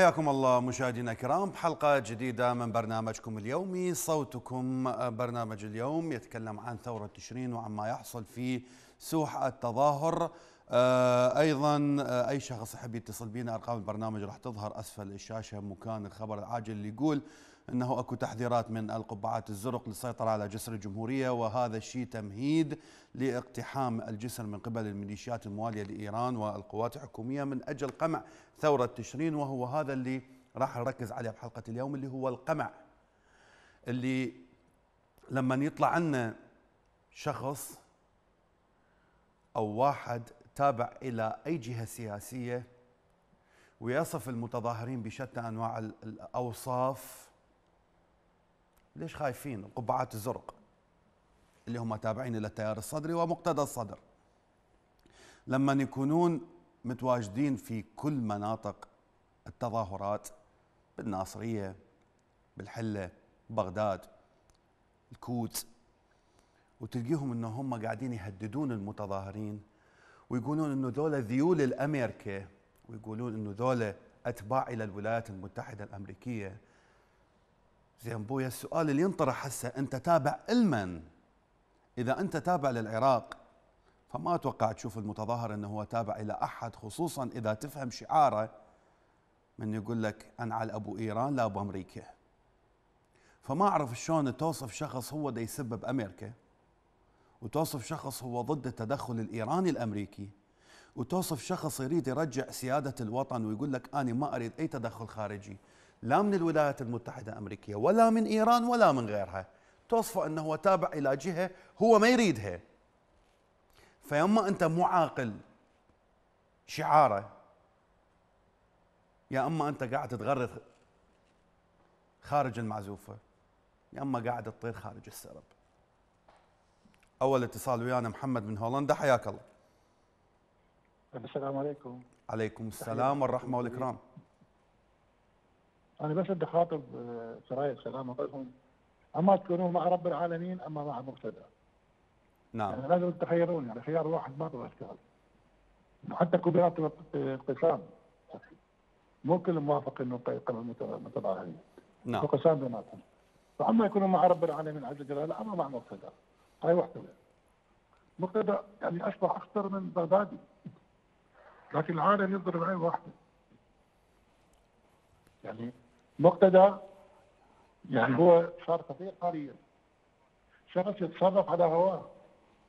حياكم الله مشاهدينا الكرام بحلقة جديدة من برنامجكم اليومي صوتكم برنامج اليوم يتكلم عن ثورة تشرين وعما يحصل في سوح التظاهر. آه، أيضا آه، أي شخص يحب يتصل بينا أرقام البرنامج راح تظهر أسفل الشاشة مكان الخبر العاجل اللي يقول إنه أكو تحذيرات من القبعات الزرق للسيطرة على جسر الجمهورية وهذا الشيء تمهيد لاقتحام الجسر من قبل الميليشيات الموالية لإيران والقوات الحكومية من أجل قمع ثورة تشرين وهو هذا اللي راح نركز عليه بحلقه اليوم اللي هو القمع. اللي لما يطلع عنا شخص أو واحد تابع إلى أي جهة سياسية ويصف المتظاهرين بشتى أنواع الأوصاف ليش خايفين؟ القبعات الزرق اللي هم تابعين إلى التيار الصدري ومقتدى الصدر. لما يكونون متواجدين في كل مناطق التظاهرات بالناصرية بالحلة بغداد الكوت وتلقيهم إنه هم قاعدين يهددون المتظاهرين ويقولون إنه ذولا ذيول الأمريكا ويقولون إنه ذولا أتباع إلى الولايات المتحدة الأمريكية زين بويا السؤال اللي ينطرح هسه أنت تابع المن إذا أنت تابع للعراق فما أتوقع تشوف المتظاهر إنه هو تابع إلى أحد خصوصا إذا تفهم شعاره من يقول لك أنا على أبو إيران لا أبو أمريكا. فما أعرف شلون توصف شخص هو دا يسبب أمريكا وتوصف شخص هو ضد التدخل الإيراني الأمريكي وتوصف شخص يريد يرجع سيادة الوطن ويقول لك أنا ما أريد أي تدخل خارجي. لا من الولايات المتحدة الامريكيه ولا من إيران ولا من غيرها. توصفه أنه هو تابع إلى جهة هو ما يريدها. فيما أنت مو عاقل شعارة يا أما أنت قاعد تتغرد خارج المعزوفة يا أما قاعد تطير خارج السرب. أول اتصال ويانا محمد من هولندا حياك الله. السلام عليكم. عليكم السلام والرحمة والإكرام. أنا بس بدي اخاطب آه، سرايا السلام عليكم. أما تكونوا مع رب العالمين أما مع المقتدى نعم. يعني لازم تخيرون يعني خيار واحد ما تبغى اشتغل حتى كبيرات القسام مو كل موافق إنه يقيم المتظاهرين نعم. القسام بيناتهم. فأما يكونوا مع رب العالمين عز وجل أما مع مقتدى هاي واحدة. مقتدى يعني أصبح اخطر من بغدادي. لكن العالم يضرب عين واحدة. يعني مقتدى يعني هو صار خطير حاليا شخص يتصرف على هواه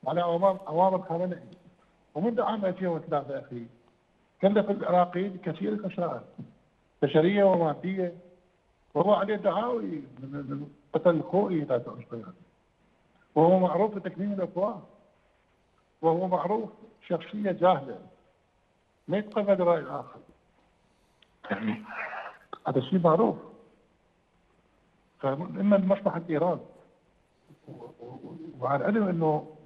على اوامر أوامر خامنئي ومنذ عام 2003 أخي كلف العراقيين كثير الخسائر بشرية ومادية. وهو عليه دعاوي من قتل خوئي لا تعرف وهو معروف بتكميم الأفواه. وهو معروف شخصيه جاهلة. ما يتقبل رأي الآخر يعني هذا شيء معروف. فإما لمصلحة إيران وعلى العلم أنه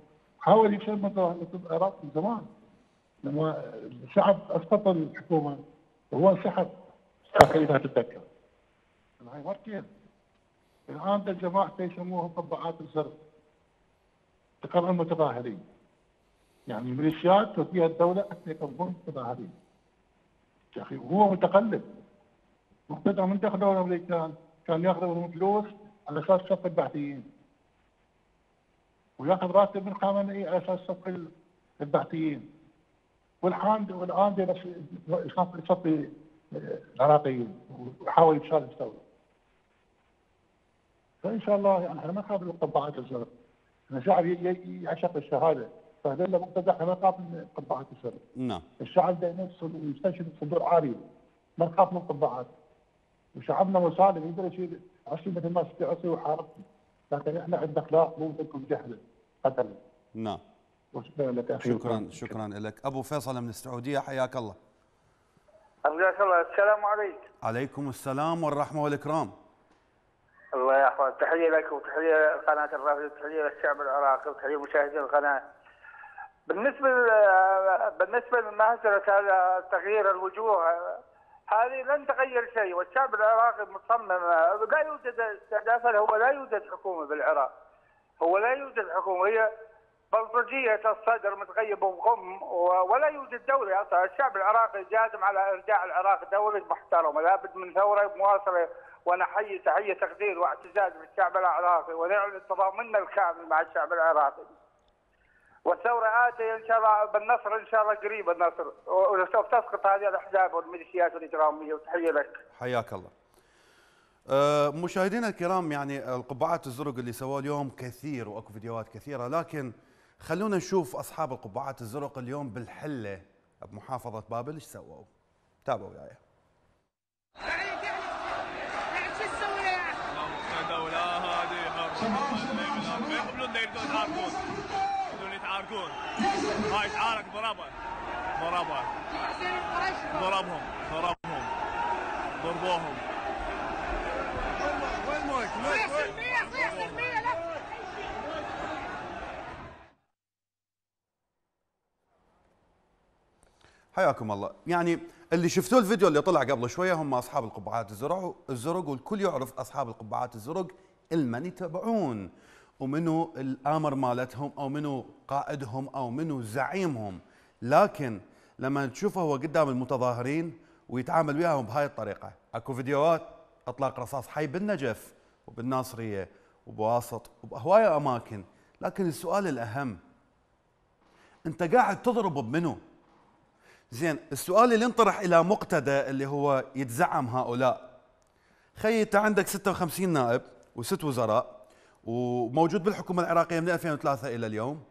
حاول يفشل مثل العراق من زمان. لما الشعب أسقط الحكومة وهو انسحب إذا تتذكر هاي مرتين الآن الجماعة يسموهم طبعات الزرق. تقرر المتظاهرين يعني ميليشيات توديها الدولة حتى يقربون المتظاهرين يا أخي هو متقلب. مقتدى من دخلوا الامريكان كان ياخذوا منهم فلوس على أساس صف البحثيين وياخذ راتب من خامنئي على أساس صف البحثيين والحان والآن يخاف يصفي العراقيين ويحاول يفشل الثوره فإن شاء الله يعني إحنا ما نخاف من القبعات الزرق الشعب يعشق الشهادة. فهذول مقتدى إحنا ما نخاف من قبعات الزرق نعم. الشعب دائما يستنشد بصدور عاليه ما نخاف من القبعات. وشعبنا مسالم يقدر يشيل عصي مثل ما ستي عصي وحاربتي لكن إحنا عندنا أخلاق مو مثلكم جهل قتل. نعم. وشكرا لك أخي؟ شكرا شكرا لك. أبو فيصل من السعودية حياك الله. حياك الله. السلام عليكم عليكم السلام والرحمة والإكرام. الله يحفظك تحية لك وتحية لقناة الرافد وتحية للشعب العراقي وتحية لمشاهدين القناة. بالنسبة بالنسبة لمهزلة هذا تغيير الوجوه هذه لن تغير شيء والشعب العراقي مصمم. لا يوجد استهدافا هو لا يوجد حكومة بالعراق. هو لا يوجد حكومة هي بلطجية الصدر متغيب وغم ولا يوجد دولة أصلا. الشعب العراقي جازم على إرجاع العراق دولة محترمة لابد من ثورة مواصلة ونحيي تحية تقدير واعتزاز بالشعب العراقي ونعلن تضامننا الكامل مع الشعب العراقي. والثورة آتية إن شاء الله بالنصر إن شاء الله قريب النصر. وسوف تسقط هذه الأحزاب والميليشيات الإجرامية وتحية لك. حياك الله. أه مشاهدينا الكرام يعني القبعات الزرق اللي سووه اليوم كثير وأكو فيديوهات كثيرة لكن خلونا نشوف أصحاب القبعات الزرق اليوم بالحلة. بمحافظه بابل إيش سووا؟ تابعوا وياي. يتعاركون هاي تعارك ضربه ضربه ضربهم ضربهم ضربوهم حياكم الله. يعني اللي شفتوا الفيديو اللي طلع قبل شوية هم أصحاب القبعات الزرق الزرق والكل يعرف أصحاب القبعات الزرق المن يتبعون ومنو الامر مالتهم أو منو قائدهم أو منو زعيمهم. لكن لما تشوفه هو قدام المتظاهرين ويتعامل وياهم بهاي الطريقة. اكو فيديوهات اطلاق رصاص حي بالنجف وبالناصرية وبواسط وبهوايه اماكن. لكن السؤال الاهم انت قاعد تضرب بمنو؟ زين السؤال اللي انطرح إلى مقتدى اللي هو يتزعم هؤلاء. خي انت عندك 56 نائب وست وزراء. وموجود بالحكومة العراقية من 2003 إلى اليوم.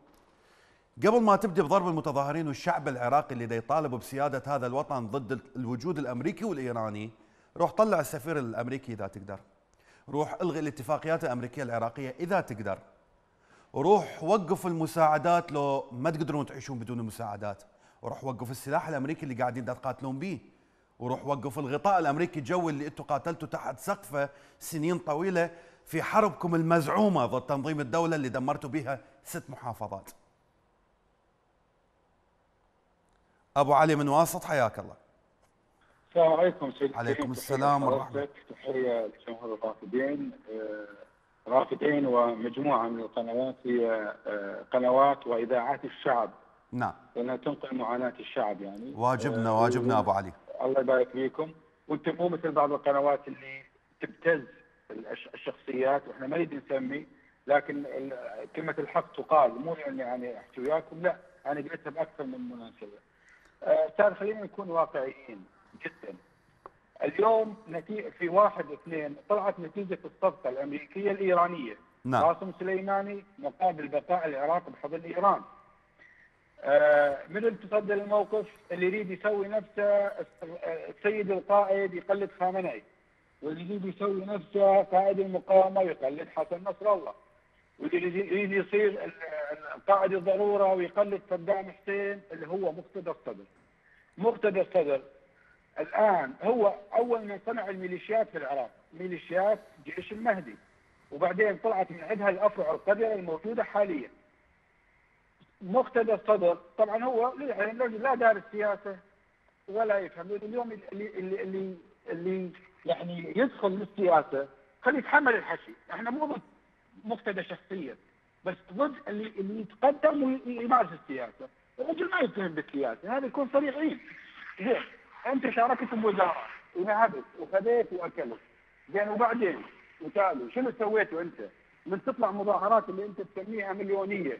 قبل ما تبدي بضرب المتظاهرين والشعب العراقي اللي دا يطالب بسيادة هذا الوطن ضد الوجود الأمريكي والإيراني روح طلع السفير الأمريكي إذا تقدر. روح إلغي الاتفاقيات الأمريكية العراقية إذا تقدر. وروح وقف المساعدات لو ما تقدرون تعيشون بدون المساعدات وروح وقف السلاح الأمريكي اللي قاعدين تقاتلون به وروح وقف الغطاء الأمريكي الجوي اللي أنتم قاتلتوا تحت سقفة سنين طويلة. في حربكم المزعومة ضد تنظيم الدولة اللي دمرتوا بها ست محافظات. أبو علي من واسط؟ حياك الله. السلام عليكم سيدي. عليكم السلام ورحمة تحية لجمهور الرافدين. آه، رافدين ومجموعة من القنوات هي آه، قنوات وإذاعات الشعب. نعم. لأنها تنقل معاناة الشعب يعني. واجبنا آه، واجبنا أبو علي. الله يبارك فيكم. وأنتم مو مثل بعض القنوات اللي تبتز الشخصيات وإحنا ما نريد نسمي لكن كلمة الحق تقال مو يعني يعني أحكي وياكم لا أنا قلتها بأكثر من مناسبة. آه، أستاذ خلينا نكون واقعيين جدا. اليوم في واحد اثنين طلعت نتيجة الصفقة الأمريكية الإيرانية. نعم. قاسم سليماني مقابل بقاء العراق بحضن إيران. آه، من اللي تصدر الموقف اللي يريد يسوي نفسه آه، السيد القائد يقلد خامنئي واللي يريد يسوي نفسه قائد المقاومة يقلد حسن نصر الله واللي يريد- يصير قائد الضرورة ويقلد صدام حسين اللي هو مقتدى الصدر. مقتدى الصدر الآن هو أول من صنع الميليشيات في العراق، ميليشيات جيش المهدي وبعدين طلعت من عندها الأفرع القذرة الموجودة حاليا. مقتدى الصدر طبعا هو للعلم لا دارس سياسة ولا يفهم اليوم اللي اللي اللي, اللي يعني يدخل للسياسة خليه يتحمل الحكي، إحنا مو ضد مقتدى شخصيا بس ضد اللي اللي يتقدم ويمارس السياسة، الرجل ما يفهم بالسياسة، هذا يكون صريحين. زين أنت شاركت بوزاره ونهبت وخذيت وأكلت، زين وبعدين وتالي شنو سويتوا أنت؟ من تطلع مظاهرات اللي أنت تسميها مليونية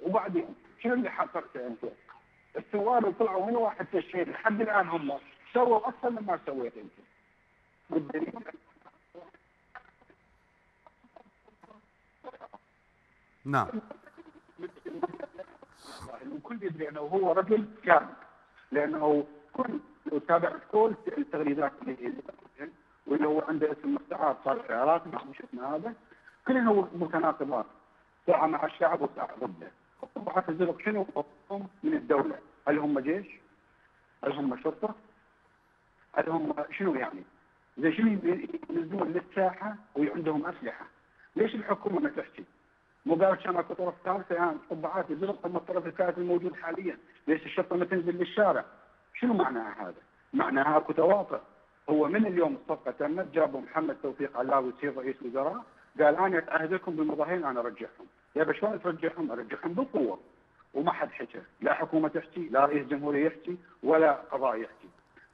وبعدين شنو اللي حققته أنت؟ الثوار اللي طلعوا من واحد تشهير لحد الآن هم سووا أكثر مما سويت أنت. نعم الكل يدري أنه هو رجل كامل لأنه كل يتابع كل التغريدات اللي واللي هو عنده اسم مستعار صار في العراق ما شفنا هذا كلها هو متناقضات ساعة مع الشعب وساعة ضده طبعا الزرق شنو من الدولة؟ هل هم جيش؟ هل هم شرطة؟ هل هم شنو يعني؟ زين شنو ينزلون للساحة وعندهم أسلحة؟ ليش الحكومة ما تحكي؟ مو قالت كان اكو طرف ثالث يعني قبعات الزرق هم الطرف الثالث الموجود حاليا، ليش الشرطة ما تنزل للشارع؟ شنو معناها هذا؟ معناها أكو تواطؤ هو من اليوم الصفقة تمت جابوا محمد توفيق علاوي يصير رئيس وزراء قال أنا اتعهدكم بالمظاهرين أنا ارجعهم، يا شلون ترجعهم؟ أرجعهم بالقوه وما حد حكى، لا حكومة تحكي، لا رئيس جمهورية يحكي، ولا قضاء يحكي.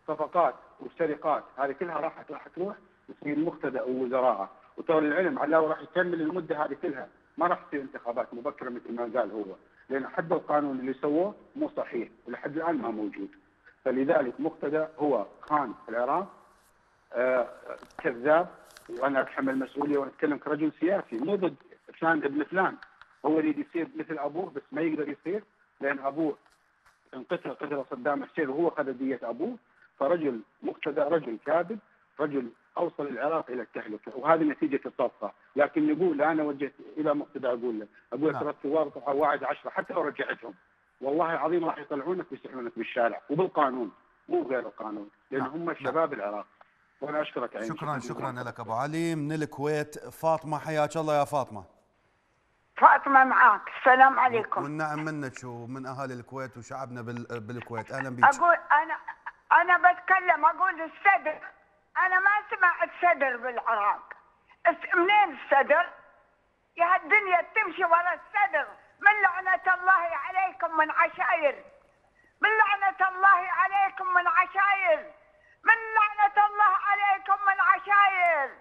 صفقات والسرقات هذه كلها راحت راح تروح تصير مقتدى ووزراء وترى العلم علاوي راح يكمل المدة هذه كلها. ما راح تصير انتخابات مبكرة مثل ما قال هو. لأن حتى القانون اللي سووه مو صحيح ولحد الآن ما موجود. فلذلك مقتدى هو خان العراق آه كذاب. وأنا اتحمل المسؤولية وأنا اتكلم كرجل سياسي مو ضد فلان ابن فلان. هو يريد يصير مثل أبوه بس ما يقدر يصير لأن أبوه انقتل قتل صدام حسين وهو اخذ دية أبوه. فرجل مقتدى رجل كاذب رجل أوصل العراق إلى التهلكه وهذه نتيجة الصفقة. لكن نقول أنا وجهت إلى مقتدى أقول له أقول نعم. ترى الثوار طلعوا واحد عشرة حتى لو رجعتهم. والله العظيم راح يطلعونك ويسحبونك بالشارع وبالقانون مو غير القانون لأن نعم. هم شباب العراق. وأنا أشكرك عيني. شكرا شكرا. لك أبو علي. من الكويت فاطمة حياك الله يا فاطمة. فاطمة معاك. السلام عليكم. والنعم منك ومن أهالي الكويت وشعبنا بال- بالكويت. أهلا بك أقول أنا بتكلم أقول السدر أنا ما سمعت سدر بالعراق. منين السدر؟ يا الدنيا تمشي ورا السدر من لعنة الله عليكم من عشاير من لعنة الله عليكم من عشاير من لعنة الله عليكم من عشاير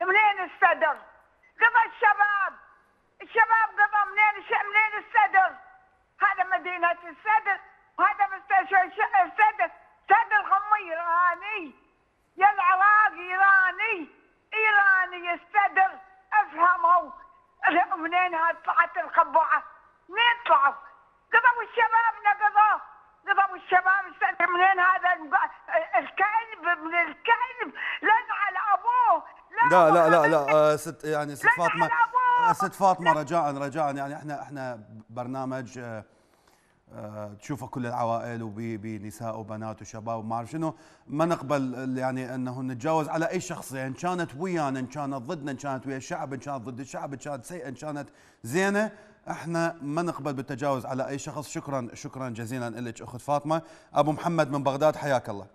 منين السدر؟ قضى الشباب. الشباب قضى منين منين السدر؟ هذا مدينة السدر وهذا مستشفى السدر سدر هم إيراني يا العراق إيراني إيراني السدر أفهموا منين طلعت القبعة منين طلعوا؟ قضوا الشبابنا قضوا قضوا الشباب منين هذا الكلب من الكلب؟ لن على أبوه لا لا لا لا آه، ست يعني ست فاطمة. آه، ست فاطمة رجاء رجاء يعني إحنا إحنا برنامج آه، تشوفه كل العوائل وبنساء وبنات وشباب وما أعرف شنو. ما نقبل يعني أنه نتجاوز على أي شخصيه ان كانت ويانا إن كانت ضدنا إن كانت ويا الشعب إن كانت ضد الشعب إن كانت سيئة إن كانت زينة. إحنا ما نقبل بالتجاوز على أي شخص. شكرا شكرا جزيلا لك أخت فاطمة. أبو محمد من بغداد حياك الله.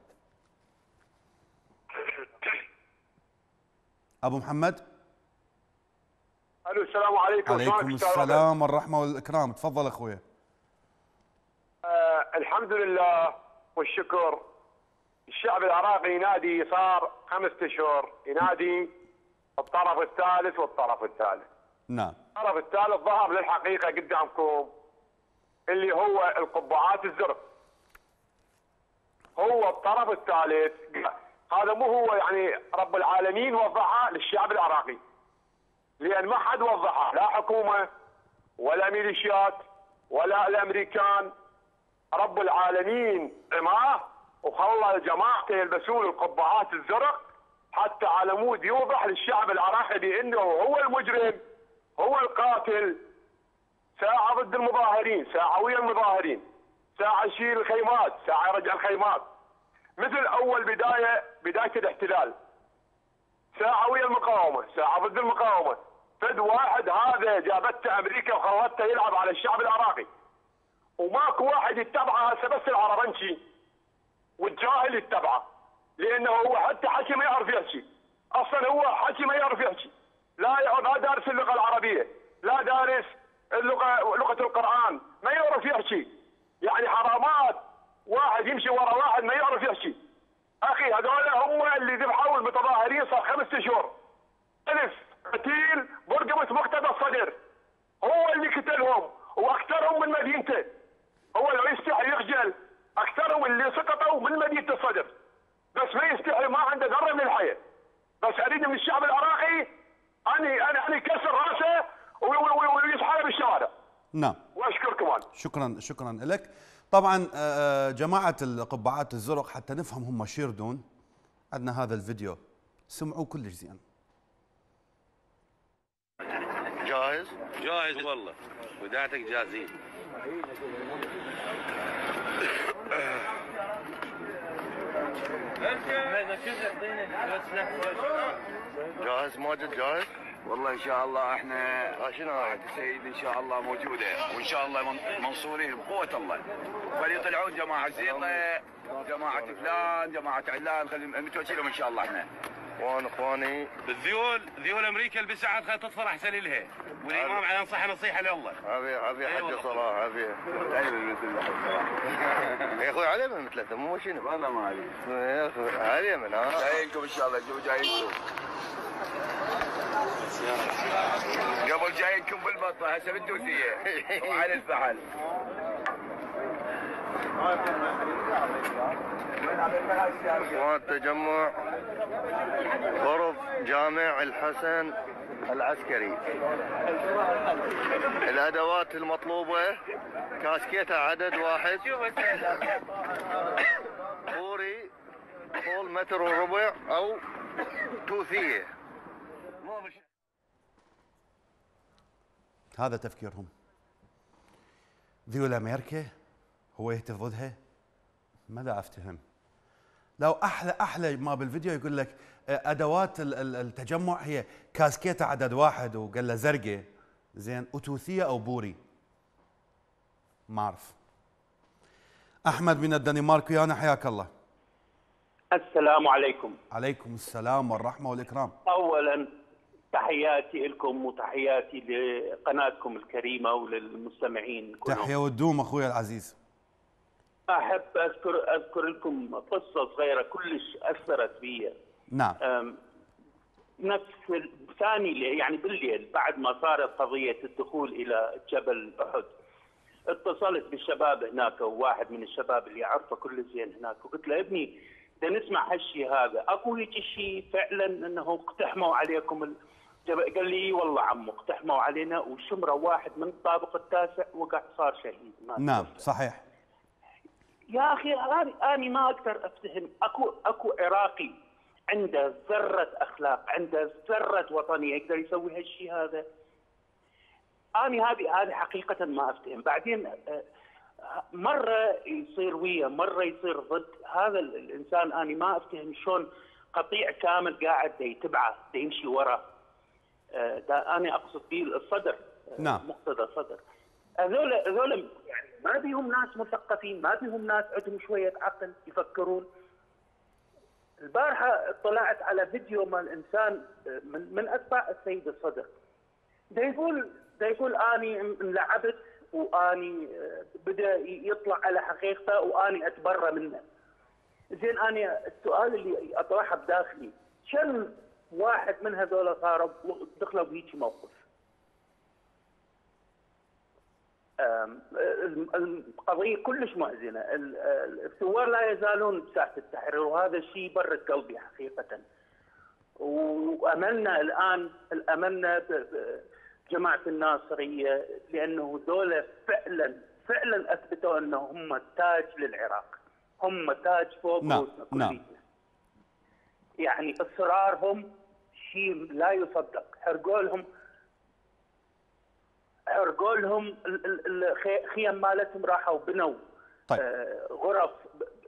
أبو محمد. ألو السلام عليكم. عليكم؟ السلام والرحمة والإكرام. تفضل أخويا. آه الحمد لله والشكر. الشعب العراقي ينادي صار خمسة أشهر ينادي الطرف الثالث والطرف الثالث. نعم. الطرف الثالث ظهر للحقيقة قدامكم اللي هو القبعات الزرق. هو الطرف الثالث. هذا مو هو يعني رب العالمين وضحها للشعب العراقي. لأن ما حد وضحها لا حكومة ولا ميليشيات ولا الأمريكان رب العالمين معاه وخلى جماعته يلبسون القبعات الزرق حتى على مود يوضح للشعب العراقي بأنه هو المجرم هو القاتل. ساعة ضد المظاهرين ساعة ويا المظاهرين ساعة يشيل الخيمات ساعة يرجع الخيمات. مثل أول بداية بداية الاحتلال. ساعة ويا المقاومة ساعة ضد المقاومة. فد واحد هذا جابته أمريكا وخلته يلعب على الشعب العراقي. وماكو واحد يتبعه هسه بس العربنشي والجاهل يتبعه لأنه هو حتى حكي ما يعرف يحكي. أصلا هو حكي ما يعرف يحكي. لا يعرف دارس اللغة العربية لا دارس اللغة لغة القرآن ما يعرف يحكي. يعني حرامات واحد يمشي ورا واحد ما يعرف يحكي. أخي هذول هم اللي ذبحوا المتظاهرين صار خمسة اشهر ألف قتيل برقبة مقتدى الصدر. هو اللي قتلهم وأكثرهم من مدينته. هو لو يستحي يخجل اكثرهم اللي سقطوا من مدينة الصدر. بس ما يستحي ما عنده ذرة من الحيا. بس أريد من الشعب العراقي اني أنا أني كسر رأسه وي- وي- وي- ويسحبه بالشوارع نعم. وأشكركم أنا. شكرا شكرا لك. طبعا آه، جماعة القبعات الزرق حتى نفهم هم شو يردون عندنا هذا الفيديو. سمعوا كلش زين. جاهز؟ جاهز. والله وداعتك جاهزين. جاهز ماجد جاهز؟ والله إن شاء الله إحنا شنو هاي؟ سيد إن شاء الله موجودة وإن شاء الله من- منصورين بقوة الله فليطلعون جماعة زيطه جماعة فلان جماعة علان خلي متوجه لهم إن شاء الله إحنا اخوان اخواني. الذيول ذيول أمريكا البساعات خليها تطفر أحسن لها والإمام على نصيحه نصيحة لله. ابي ابي أي حج والله. صلاح ابي يا أخوي على من ثلاثة مو شنو؟ والله ما عليك. يا أخوي على من ها؟ جايينكم إن شاء الله جو جايينكم. قبل جايينكم بالبطه هسه بالدوسيه وعلى الفحل. إخوان تجمع غرف جامع الحسن العسكري. الأدوات المطلوبة كاسكيتة عدد واحد. بوري طول متر وربع أو توثيه هذا تفكيرهم. ذيول أمريكا هو يهتف ضدها؟ ماذا افتهم لو أحلى أحلى ما بالفيديو يقول لك آه، أدوات ال- ال- التجمع هي كاسكيته عدد واحد وقال له زرقاء زين وتوثيه أو بوري؟ ما أعرف. أحمد من الدنمارك ويانا حياك الله. السلام عليكم. عليكم السلام والرحمة والإكرام. اولا تحياتي لكم وتحياتي لقناتكم الكريمة وللمستمعين كلهم. تحيا وتدوم أخوي العزيز. أحب اذكر أذكر لكم قصه صغيره كلش أثرت بي نعم. نفس ثاني يعني بالليل بعد ما صارت قضية الدخول إلى جبل أحد. اتصلت بالشباب هناك وواحد من الشباب اللي اعرفه كل زين هناك وقلت له ابني بدنا نسمع هالشيء هذا. أكو هيك شيء فعلا إنه اقتحموا عليكم الجبل قال لي والله عمو اقتحموا علينا. وشمرة واحد من الطابق التاسع وقع صار شهيد. نعم صحيح. يا أخي أنا أنا ما أقدر افتهم أكو أكو عراقي عنده ذرة أخلاق عنده ذرة وطنية يقدر يسوي هالشيء هذا. أنا هذه هذه حقيقة ما افتهم بعدين آه، مرة يصير ويا مرة يصير ضد. هذا ال- الإنسان أنا ما افتهم شلون قطيع كامل قاعد يتبعه يمشي وراه آه، أنا أقصد به الصدر. آه، نعم. مقتدى الصدر هذول هذول يعني ما بيهم ناس مثقفين ما بيهم ناس عندهم شوية عقل يفكرون. البارحة اطلعت على فيديو مال انسان من من أتباع السيد الصدر ده يقول ده يقول آني انلعبت وآني آه، بدأ يطلع على حقيقته وآني أتبرى منه. زين أنا السؤال اللي أطرحه بداخلي كم واحد من هذول صاروا دخلوا بهيك موقف؟ القضية كلش ال- الثوار لا يزالون بساحة التحرير وهذا الشيء يبرد قلبي حقيقة. وأملنا الآن أملنا ب- ب- جماعة الناصرية لأنه ذولا فعلا فعلا أثبتوا أنهم هم تاج للعراق. هم تاج فوق نعم، نعم. يعني إصرارهم شيء لا يصدق. حرقوا لهم ال- الخيم مالتهم راحوا بنوا. طيب. آه، غرف.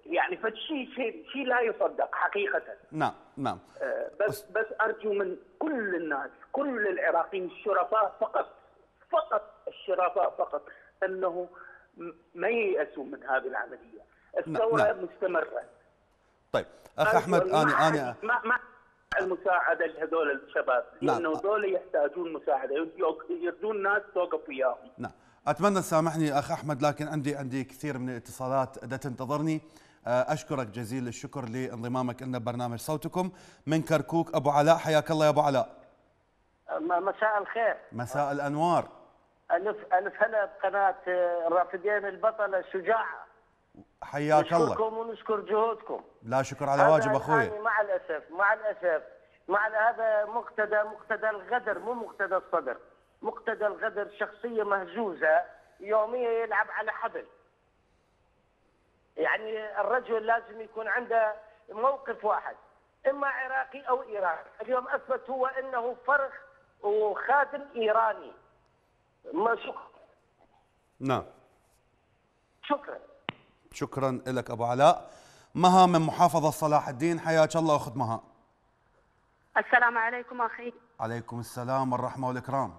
يعني فشيء شيء شيء لا يصدق حقيقة. نعم نعم. آه، بس بس أرجو من كل الناس كل العراقيين الشرفاء فقط فقط الشرفاء فقط أنه ما ييأسوا من هذه العملية. الثورة نعم. مستمرة. طيب أخ أحمد أنا أنا ما ما المساعدة لهذول الشباب نعم. لأنه هذول يحتاجون مساعدة يردون ناس توقف وياهم. نعم. أتمنى تسامحني أخ أحمد لكن عندي عندي كثير من الاتصالات دا تنتظرني. آه، أشكرك جزيل الشكر لانضمامك لنا ببرنامج صوتكم. من كركوك أبو علاء حياك الله يا أبو علاء. مساء الخير. مساء الأنوار. ألف ألف هلا بقناة آه، الرافدين البطله الشجاعة. حياك الله. نشكركم ونشكر جهودكم. لا شكر على واجب أخوي. مع الأسف مع الأسف. مع هذا مقتدى مقتدى الغدر مو مقتدى الصدر. مقتدى الغدر شخصية مهزوزه يوميا يلعب على حبل. يعني الرجل لازم يكون عنده موقف واحد إما عراقي أو إيراني. اليوم أثبت هو إنه فرخ وخادم إيراني. ما شكرا. نعم. شكرا. شكرا لك أبو علاء. مها من محافظة صلاح الدين. حياك الله أخت مها. السلام عليكم أخي. عليكم السلام والرحمة والإكرام.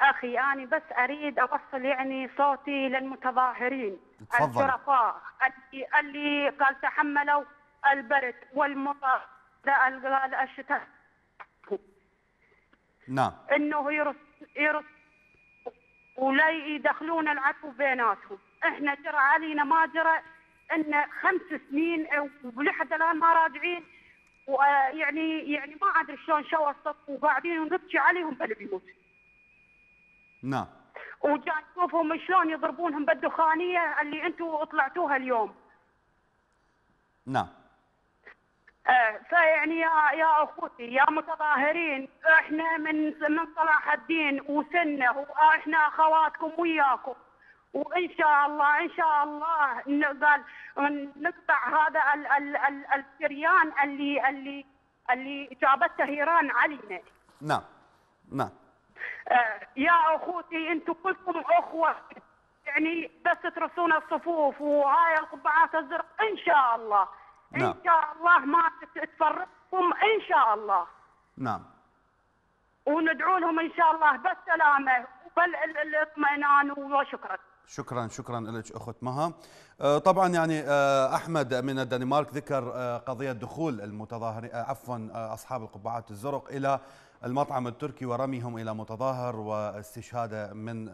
أخي أنا بس أريد أوصل يعني صوتي للمتظاهرين تفضل. الشرفاء اللي اللي قال تحملوا البرد والمطر ال- الشتاء. نعم. إنه يرس يرس ولا يدخلون العفو بيناتهم. إحنا جرى علينا ما جرى ان خمس سنين ولحد الان ما راجعين ويعني يعني ما ادري شلون شو الصف وقاعدين نبكي عليهم بالبيوت نعم. وجاي نشوفهم شلون يضربونهم بالدخانية اللي أنتم طلعتوها اليوم. نعم. فيعني يا يا أخوتي يا متظاهرين إحنا من من صلاح الدين وسنة وإحنا أخواتكم وياكم. وإن شاء الله إن شاء الله قال نقطع هذا ال ال ال السريان اللي اللي اللي جابته إيران علينا. نعم. نعم. آه، يا أخوتي أنتم كلكم أخوة. يعني بس ترسون الصفوف وهاي القبعات الزرق إن شاء الله. نعم. ان شاء الله ما تفرقكم إن شاء الله. نعم. وندعو لهم إن شاء الله بالسلامة وبالاطمئنان وشكرا. شكرا شكرا لك أخت مها. آه، طبعا يعني آه، أحمد من الدنمارك ذكر آه، قضية دخول المتظاهرين عفوا أصحاب القبعات الزرق إلى المطعم التركي ورميهم إلى متظاهر واستشهاده من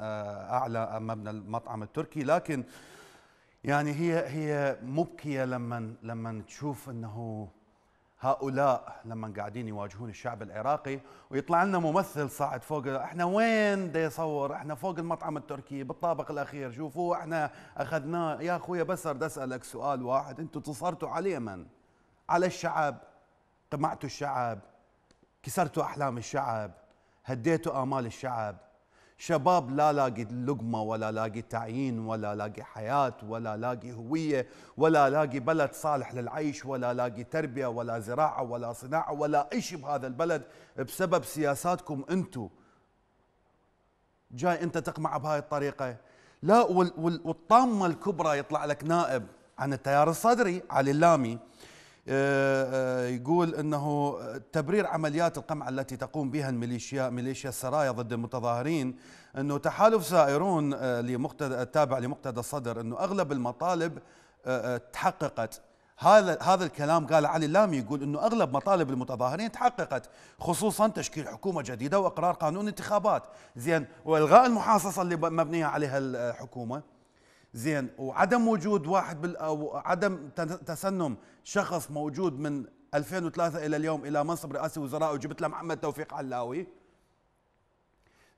أعلى مبنى المطعم التركي. لكن يعني هي هي مبكية لما لما تشوف إنه هؤلاء لما قاعدين يواجهون الشعب العراقي ويطلع لنا ممثل صاعد فوق إحنا وين دا يصور؟ إحنا فوق المطعم التركي بالطابق الأخير شوفوا إحنا اخذناه يا أخويا بس اريد أسألك سؤال واحد أنتم انتصرتوا على من؟ على الشعب؟ قمعتوا الشعب؟ كسرتوا أحلام الشعب؟ هديتوا آمال الشعب؟ شباب لا لاقي لقمة ولا لاقي تعيين ولا لاقي حياة ولا لاقي هوية ولا لاقي بلد صالح للعيش ولا لاقي تربية ولا زراعة ولا صناعة ولا شيء بهذا البلد بسبب سياساتكم أنتم جاي أنت تقمع بهاي الطريقة. لا وال- وال- والطامة الكبرى يطلع لك نائب عن التيار الصدري علي اللامي. يقول إنه تبرير عمليات القمع التي تقوم بها الميليشيا ميليشيا السرايا ضد المتظاهرين إنه تحالف سائرون آه، لمقتدى التابع لمقتدى الصدر إنه أغلب المطالب آه، آه، تحققت. هذا هذا الكلام قال علي اللامي يقول إنه أغلب مطالب المتظاهرين تحققت خصوصا تشكيل حكومة جديدة وإقرار قانون انتخابات. زين وإلغاء المحاصصة اللي مبنية عليها الحكومة. زين وعدم وجود واحد بال أو عدم تسنم شخص موجود من 2003 إلى اليوم إلى منصب رئاسي وزراء وجبت له محمد توفيق علاوي.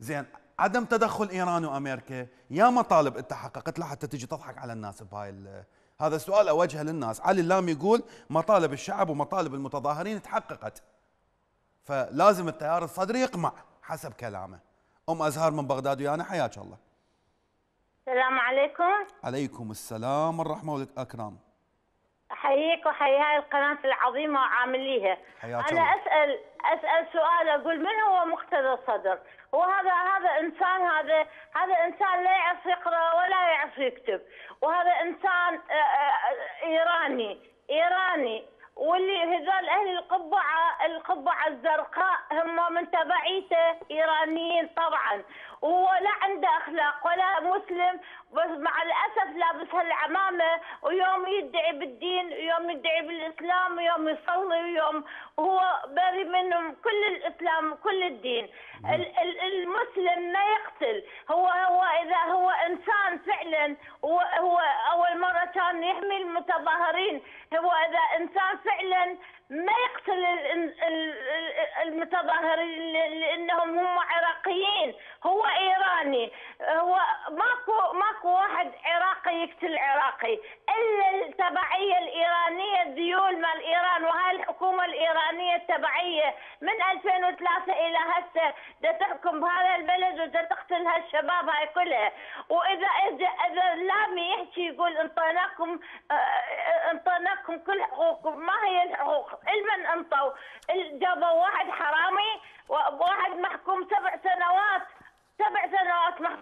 زين عدم تدخل إيران وأمريكا يا مطالب أنت حققت لها حتى تجي تضحك على الناس بهاي هذا السؤال أوجهه للناس. علي اللام يقول مطالب الشعب ومطالب المتظاهرين تحققت. فلازم التيار الصدري يقمع حسب كلامه. أم ازهار من بغداد ويانا حياك الله. السلام عليكم. عليكم السلام والرحمة والإكرام. أحييك وحيي هاي القناة العظيمة وعامليها. حياك أنا الله. أسأل أسأل سؤال أقول من هو مقتدى الصدر؟ هو هذا هذا إنسان هذا هذا إنسان لا يعرف يقرأ ولا يعرف يكتب. وهذا إنسان آه، آه، إيراني إيراني. واللي هذول أهل القبعه القبعة الزرقاء هم من تبعيته إيرانيين طبعا. وهو لا عنده أخلاق ولا مسلم بس مع الأسف لابس هالعمامة ويوم يدعي بالدين ويوم يدعي بالإسلام ويوم يصلي ويوم هو بري منهم كل الإسلام وكل الدين. ال- ال- المسلم ما يقتل. هو هو إذا هو إنسان فعلا هو هو أول مرة كان يحمي المتظاهرين. هو إذا إنسان فعلا ما يقتل ال- ال- ال- المتظاهرين لأنهم هم عراقيين. هو إيراني. هو ماكو ماكو واحد عراقي يقتل عراقي. إلا التبعية الإيرانية الذيول مال إيران وهاي الحكومة الإيرانية التبعية. من 2003 إلى هسه دا تحكم بهذا البلد ودا تقتل هالشباب هاي كلها. وإذا اذا لامي يحكي يقول انطيناكم آه، انطيناكم كل حقوقكم. ما هي الحقوق؟ المن انطوا. جابوا واحد حرامي وواحد محكوم سبع سنوات.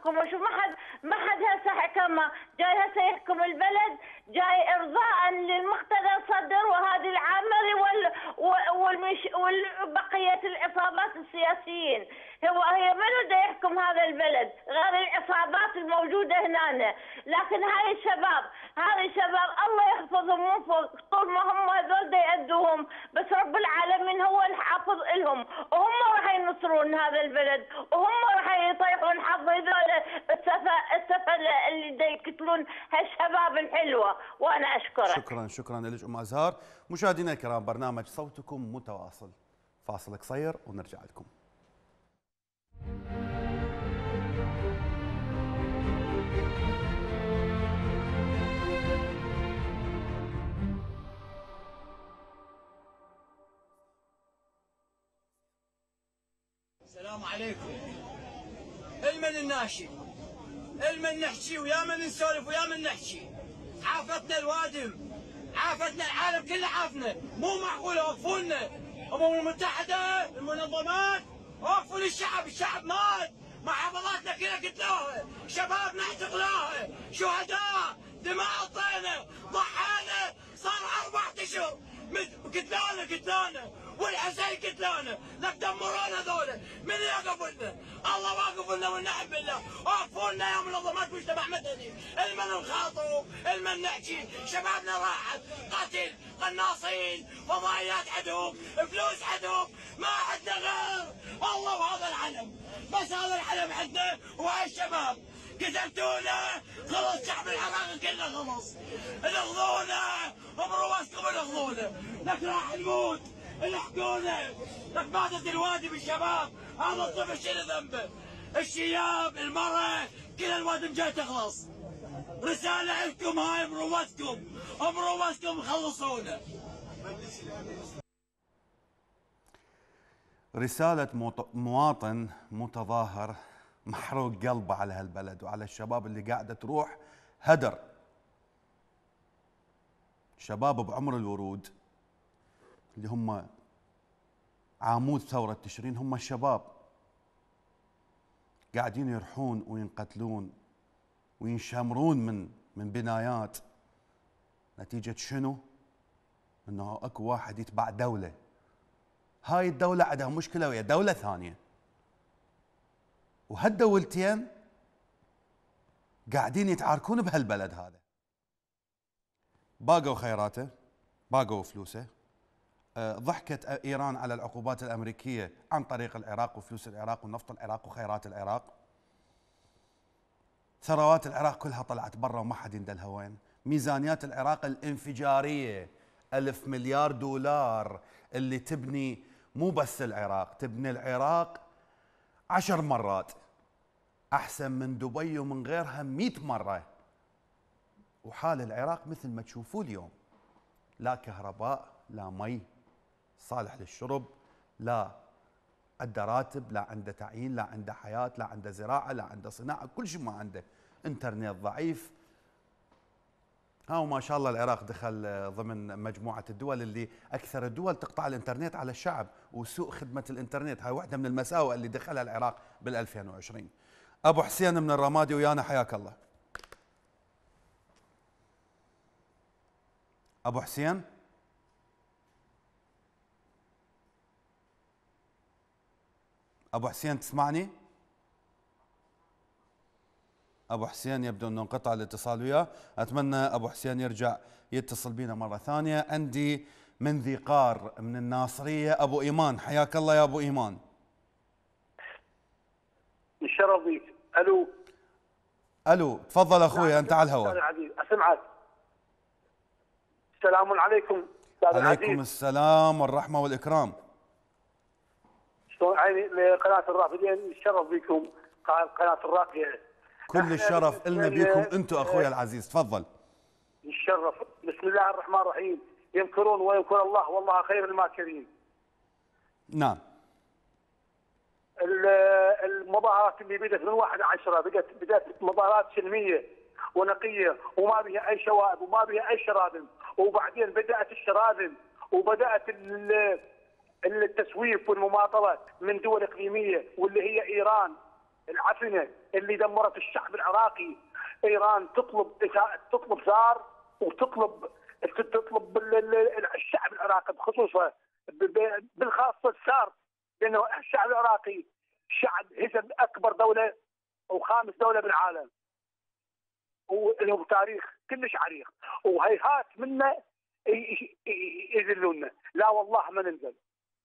محكومه شوف ما حد ما حد هسه حكمه جاي هسه يحكم البلد جاي إرضاء للمقتدى الصدر وهذه العامري وال والمش والبقية العصابات السياسيين. هو هي منو دا يحكم هذا البلد؟ غير العصابات الموجودة هنا. لكن هاي الشباب هاي الشباب الله يحفظهم من فوق طول ما هم هذول دا يأدوهم. بس رب العالمين هو الحافظ لهم. وهم راح ينصرون هذا البلد. وهم راح يطيحون حظ هذول السفا السفا اللي يقتلون هالشباب الحلوة وأنا أشكرك. شكرا شكرا لك أم ازهار مشاهدينا الكرام برنامج صوتكم متواصل. فاصل قصير ونرجع لكم. السلام عليكم. المن الناشي المن نحكي ويا من نسولف ويا من نحكي. عافتنا الوادم. عافتنا العالم كله عافنا. مو معقول وقفونا الامم المتحدة المنظمات وقفوا للشعب. الشعب مات. محافظاتنا كلها قتلوها. شبابنا اعتقلوها. شهداء دماء عطينا ضحينا. صار أربع أشهر. قتلونا قتلونا. والحسين قتلونا. لك دمرونا ذولا. من يقف لنا؟ الله لنا والنعم بالله وقفوا لنا يا منظمات مجتمع مدني. المن نخاطب المن نحكي شبابنا راحت. قتل قناصين فضائيات عندهم فلوس عندهم ما عندنا غير الله وهذا العلم. بس هذا العلم عندنا. وهاي الشباب قتلتونا خلص شعب العراق كله خلص الاخذونا برواسكم الاخذونا لك راح نموت. الحقونا لك ماتت الوادي بالشباب. هذا الطفل شنو ذنبه؟ الشياب المرأة كل الوادم جاي تخلص. رسالة لكم هاي مروتكم مروتكم خلصونا. رسالة مواطن متظاهر محروق قلبه على هالبلد وعلى الشباب اللي قاعدة تروح هدر. شباب بعمر الورود اللي هم عامود ثورة تشرين هم الشباب قاعدين يرحون وينقتلون وينشمرون من من بنايات. نتيجة شنو؟ إنه أكو واحد يتبع دولة. هاي الدولة عندها مشكلة ويا دولة ثانية. وهالدولتين قاعدين يتعاركون بهالبلد هذا. باقوا خيراته باقوا فلوسه. آه، ضحكت إيران على العقوبات الأمريكية عن طريق العراق وفلوس العراق ونفط العراق وخيرات العراق. ثروات العراق كلها طلعت برا وما حد يندلها وين. ميزانيات العراق الانفجارية ألف مليار دولار اللي تبني مو بس العراق تبني العراق عشر مرات أحسن من دبي ومن غيرها مئة مرة. وحال العراق مثل ما تشوفوه اليوم لا كهرباء لا مي. صالح للشرب لا عنده راتب لا عنده تعيين لا عنده حياة لا عنده زراعة لا عنده صناعة كل شيء ما عنده. انترنت ضعيف. ها وما شاء الله العراق دخل ضمن مجموعة الدول اللي أكثر الدول تقطع الإنترنت على الشعب وسوء خدمة الإنترنت. هاي واحدة من المساوئ اللي دخلها العراق بال 2020 أبو حسين من الرمادي ويانا حياك الله. أبو حسين؟ أبو حسين تسمعني؟ أبو حسين يبدو إنه انقطع الاتصال وياه. أتمنى أبو حسين يرجع يتصل بينا مرة ثانية. عندي من ذي قار من الناصرية أبو إيمان. حياك الله يا أبو إيمان. الشرف بيك ألو. ألو تفضل أخوي أنت على الهواء. أسمعك. السلام عليكم عليكم السلام والرحمة والإكرام. عيني لقناة الرافدين الشرف بكم قناه الراقية. كل الشرف لنا بكم أنتم أخوي العزيز تفضل. الشرف. بسم الله الرحمن الرحيم. يمكرون ويمكر الله والله خير الماكرين. نعم. ال- المظاهرات اللي بدأت من 1 10 بدات بدأت مظاهرات سلمية ونقية وما بها أي شوائب وما بها أي شراذم وبعدين بدأت الشراذم وبدأت ال- التسويف والمماطلة من دول إقليمية واللي هي إيران العفنة اللي دمرت الشعب العراقي. إيران تطلب تطلب ثار وتطلب تطلب ال- ال- الشعب العراقي بخصوصه بالخاصة الثار لأنه الشعب العراقي شعب هزم أكبر دولة وخامس دولة بالعالم. وله تاريخ كلش عريق وهيهات منا يذلونا لا والله ما ننزل.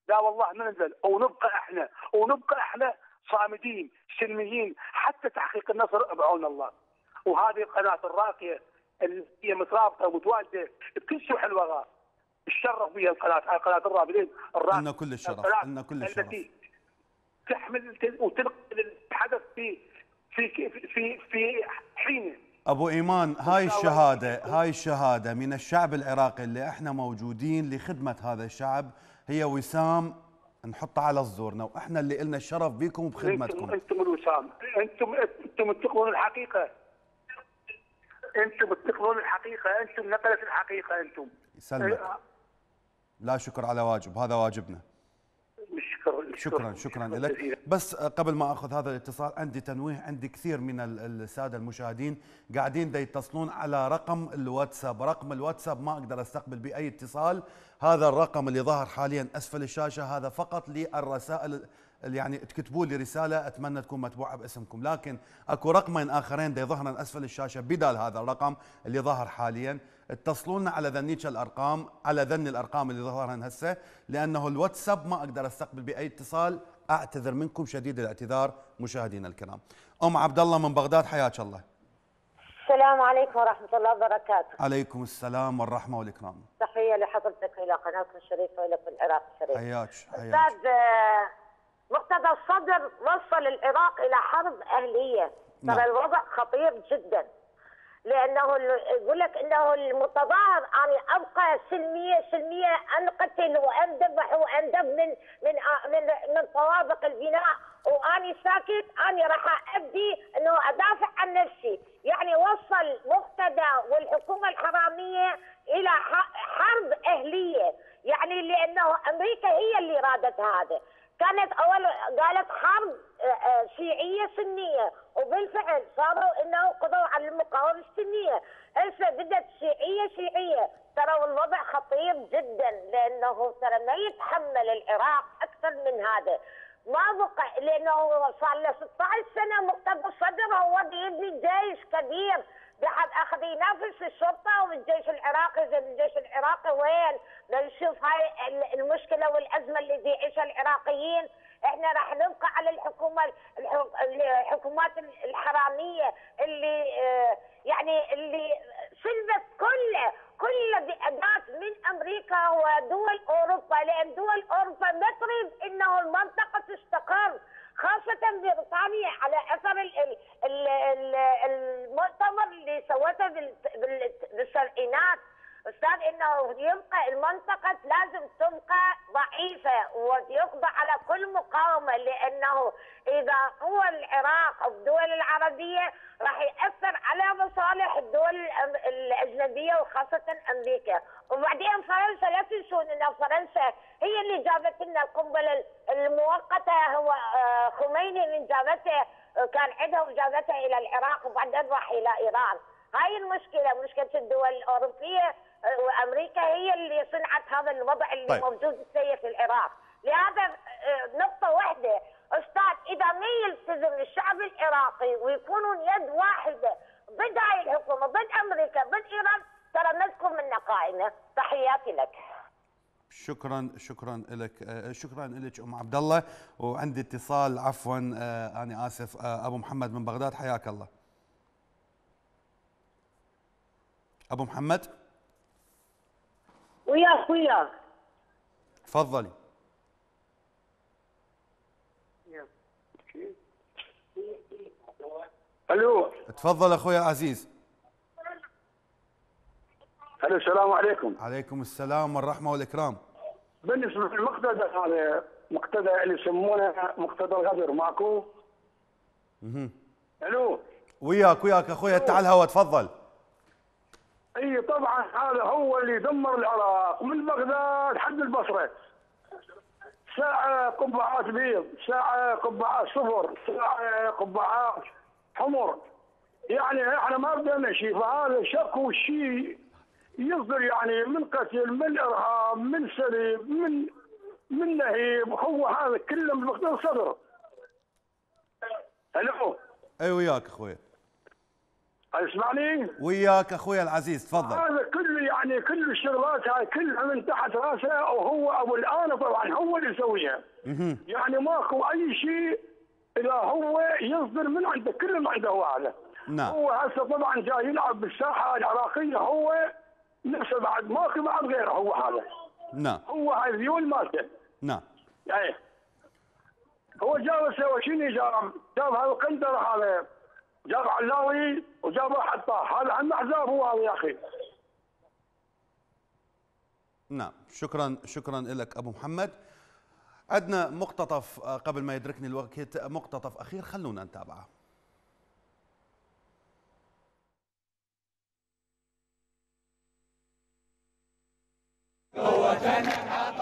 لا والله ما ننزل ونبقى إحنا. ونبقى إحنا صامدين سلميين حتى تحقيق النصر بعون الله. وهذه القناة الراقية اللي هي مترابطة ومتواجدة بكل سوح الوغى الشرف بها القناة قناه الرافدين الراقية. لنا كل الشرف لنا كل الشرف. التي تحمل وتنقل الحدث في في في في حينه. أبو إيمان هاي الشهادة هاي الشهادة من الشعب العراقي اللي إحنا موجودين لخدمة هذا الشعب هي وسام نحطها على صدورنا وإحنا اللي لنا الشرف بكم أنتم وبخدمتكم. أنتم الوسام. أنتم إنتم تقولون الحقيقة. إنتم تقولون الحقيقة. إنتم نقلة الحقيقة إنتم. يسلمك. لا شكر على واجب. هذا واجبنا. شكرا شكرا شكرا لك بس قبل ما آخذ هذا الاتصال عندي تنويه عندي كثير من ال- السادة المشاهدين قاعدين دا يتصلون على رقم الواتساب. رقم الواتساب ما أقدر أستقبل به اي اتصال. هذا الرقم اللي ظهر حاليا أسفل الشاشة هذا فقط للرسائل اللي يعني تكتبوا لي رسالة أتمنى تكون متبوعة باسمكم. لكن أكو رقمين آخرين دا يظهرن أسفل الشاشة بدال هذا الرقم اللي ظهر حاليا. اتصلوا لنا على ذنيك الأرقام على ذن الأرقام اللي ظهرن هسه لأنه الواتساب ما أقدر أستقبل بأي اتصال أعتذر منكم شديد الاعتذار مشاهدينا الكرام. أم عبد الله من بغداد حياك الله. السلام عليكم ورحمة الله وبركاته. عليكم السلام والرحمة والإكرام. تحية لحضرتك إلى قناتكم الشريفة وإلى في العراق الشريف. حياك حياك. أستاذ آه، مقتدى الصدر وصل العراق إلى حرب أهلية. نعم. ترى الوضع خطير جدا. لأنه ال- يقول لك أنه المتظاهر. أنا أبقى سلمية سلمية. أنقتل وأندبح وأندب من من آه، من من طوابق البناء. وأني ساكت. أنا راح أبدي أنه أدافع عن نفسي. يعني وصل مقتدى والحكومة الحرامية إلى ح- حرب أهلية. يعني لأنه أمريكا هي اللي رادت هذا. كانت اول قالت حرب آه، آه، شيعية سنية. وبالفعل صاروا إنه قضوا على المقاومه السنية. هسه بدت شيعية شيعية. ترى الوضع خطير جدا لأنه ترى ما يتحمل العراق أكثر من هذا. ما بقى لأنه صار له 16 سنة مقتدى الصدر هو بده يبني جيش كبير. اخذ ينافس الشرطة والجيش العراقي زين الجيش العراقي وين؟ بنشوف هاي ال- المشكلة والأزمة اللي دي يعيشها العراقيين إحنا راح نبقى على الحكومة الح- الحكومات الحرامية اللي آه، يعني اللي سلبت كل كل بأداة من أمريكا ودول أوروبا لأن دول أوروبا ما تريد إنه المنطقة تستقر خاصة بريطانيا على ال المؤتمر اللي سوته بال- بال- بالسبعينات. أستاذ إنه يبقى المنطقة لازم تبقى ضعيفة ويقضى على كل مقاومة لأنه إذا قوى العراق الدول العربية راح يأثر على مصالح الدول الأجنبية وخاصة أمريكا. وبعدين فرنسا لا تنسون إن فرنسا هي اللي جابت لنا القنبلة المؤقتة هو آه، خميني من جابته كان عندها وجابتها إلى العراق وبعدين راح إلى إيران. هاي المشكلة مشكلة الدول الأوروبية وأمريكا هي اللي صنعت هذا الوضع اللي طيب. موجود السيء في العراق. لهذا آه، نقطة واحدة. أستاذ إذا ما يلتزم الشعب العراقي ويكونون يد واحدة ضد هاي الحكومة ضد أمريكا ضد إيران ترى ما تكون منا قائمة. تحياتي لك. شكرا شكرا لك آه، شكرا لك أم عبد الله وعندي اتصال عفوا آه، أنا آسف أبو محمد من بغداد. حياك الله. أبو محمد؟ وياك وياك. تفضلي. ألو. تفضل أخوي عزيز. ألو السلام عليكم. عليكم السلام والرحمة والإكرام. بالنسبة للمقتدى هذا مقتدى اللي يسمونه مقتدى الغدر ماكو؟ مهم. ألو. وياك وياك أخوي تعال هوا تفضل. إي طبعا هذا هو اللي دمر العراق من بغداد حد البصرة. ساعة قبعات بيض ساعة قبعات صفر ساعة قبعات حمر. يعني إحنا ما بدنا شيء فهذا شك والشيء يصدر يعني من قتل من إرهاب من سلب من من نهيب. هو هذا كله من صدر. ألو؟ أي وياك أخوي؟ اسمعني وياك أخوي العزيز تفضل. هذا كله يعني كل الشغلات هاي كلها من تحت راسه وهو ابو الآن طبعا هو اللي يسويها. يعني ماكو أي شيء إلا هو يصدر من عنده كله من عنده هو هذا. نعم. هو هسه طبعا جاي يلعب بالساحة العراقية هو نفسه بعد ماكو بعد غيره هو هذا. نعم. هو هاي الذيول مالته. نعم. يعني هو جاب سوى شنو جاب؟ جاب هذا القندر هذا جاب علاوي وجاب واحد طاح. هذا عم أحزاب هو هذا يا أخي. نعم. شكرا شكرا لك أبو محمد. عندنا مقتطف آه، قبل ما يدركني الوقت مقتطف أخير. خلونا نتابعه. قوة حط